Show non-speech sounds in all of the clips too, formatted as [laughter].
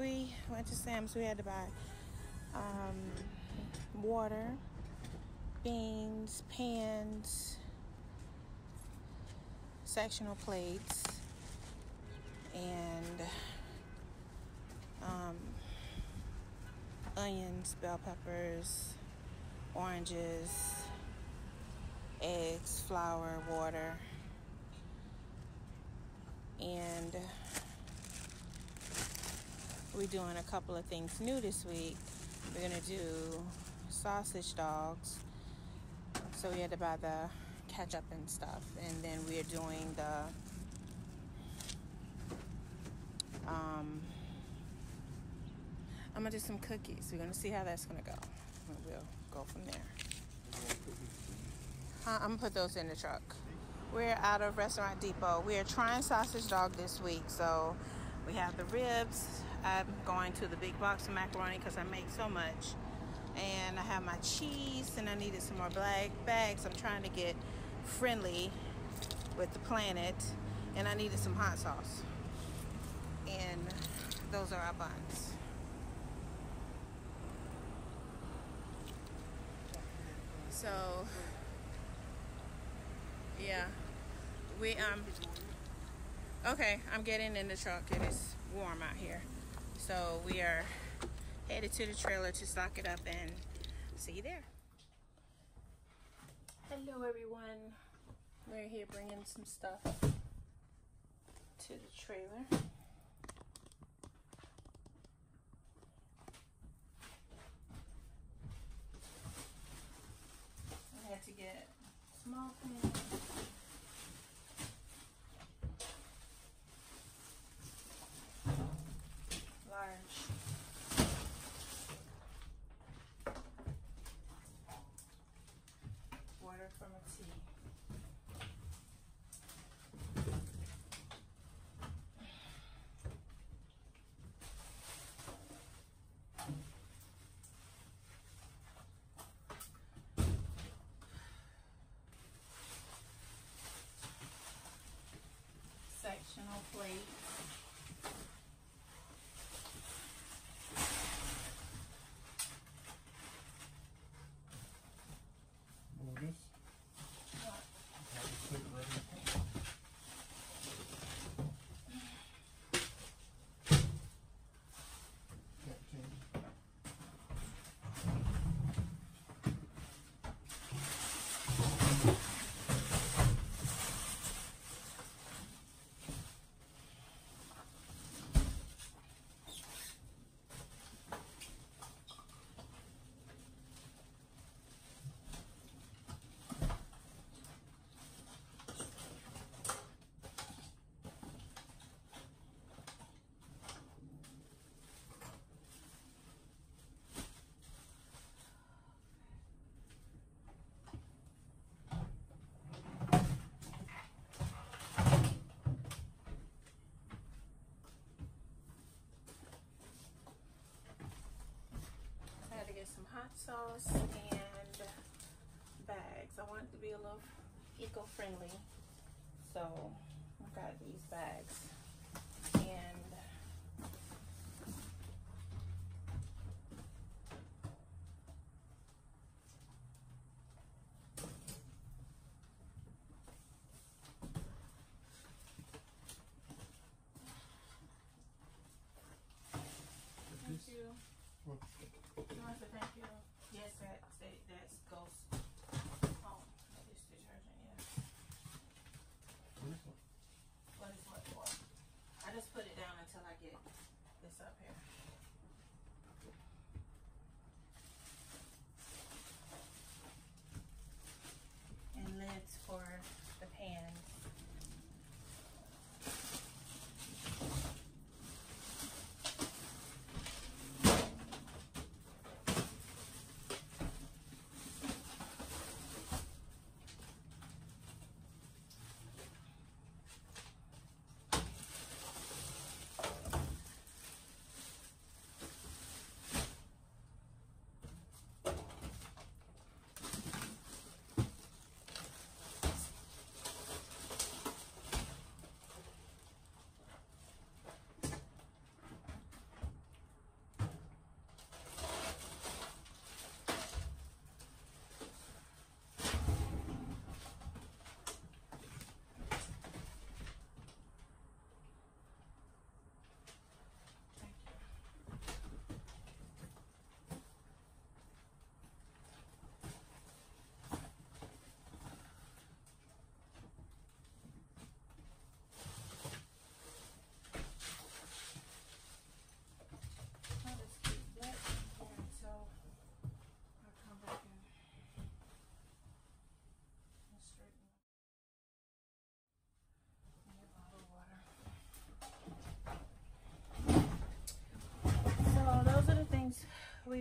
we went to Sam's. We had to buy um, water, beans, pans, sectional plates, and um, onions, bell peppers, oranges, eggs, flour, water, and we're doing a couple of things new this week. We're gonna do sausage dogs. So we had to buy the ketchup and stuff, and then we're doing the um, I'm gonna do some cookies. We're gonna see how that's gonna go. We'll go from there. I'm gonna put those in the truck. We're out of Restaurant Depot. We are trying sausage dog this week, so we have the ribs. I'm going to the big box of macaroni because I make so much. And I have my cheese, and I needed some more black bags. I'm trying to get friendly with the planet, and I needed some hot sauce. And those are our buns. So, yeah, we um. Okay, I'm getting in the truck. It is warm out here, so we are headed to the trailer to stock it up and see you there. Hello, everyone. We're here bringing some stuff to the trailer. I had to get small pans. Sectional plates. Hot sauce and bags. I wanted to be a little eco-friendly, so I got these bags. And thank This- you. What? You want to say thank you? Yes, that that that goes oh, home. That is detergent, yeah. What is it? What is what for? I just put it down until I get this up here.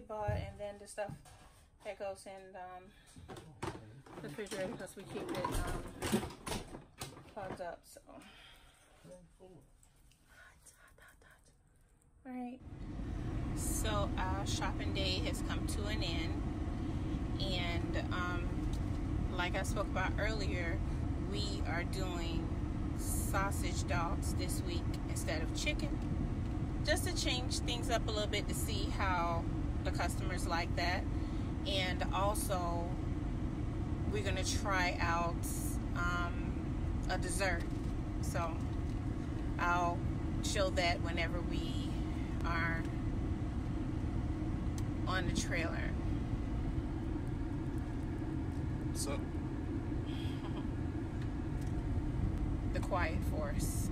Part, and then the stuff that goes in um, the refrigerator because we keep it um, plugged up. So, all right. So our shopping day has come to an end, and um, like I spoke about earlier, we are doing sausage dogs this week instead of chicken just to change things up a little bit to see how the customers like that. And also we're gonna try out um, a dessert. So I'll show that whenever we are on the trailer. So, [laughs] the quiet force.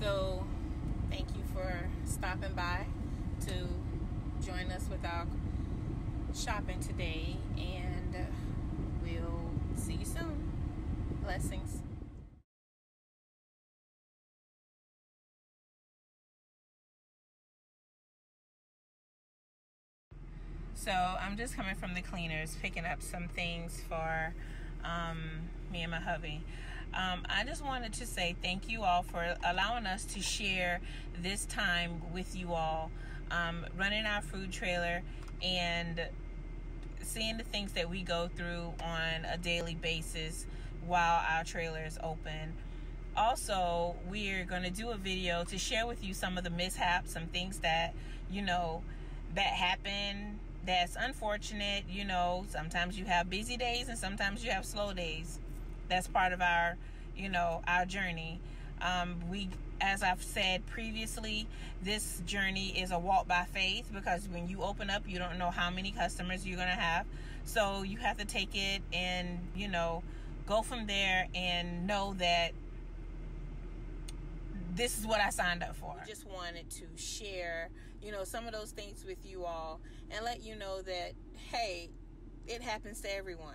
So, thank you for stopping by to shopping today, and we'll see you soon. Blessings. So I'm just coming from the cleaners, picking up some things for um, me and my hubby. Um, I just wanted to say thank you all for allowing us to share this time with you all, um, running our food trailer and seeing the things that we go through on a daily basis while our trailer is open. Also, we're going to do a video to share with you some of the mishaps, some things that, you know, that happen that's unfortunate. You know, sometimes you have busy days and sometimes you have slow days. That's part of our, you know, our journey. Um, we, as I've said previously, this journey is a walk by faith because when you open up, you don't know how many customers you're going to have. So you have to take it and, you know, go from there and know that this is what I signed up for. We just wanted to share, you know, some of those things with you all and let you know that, hey, it happens to everyone.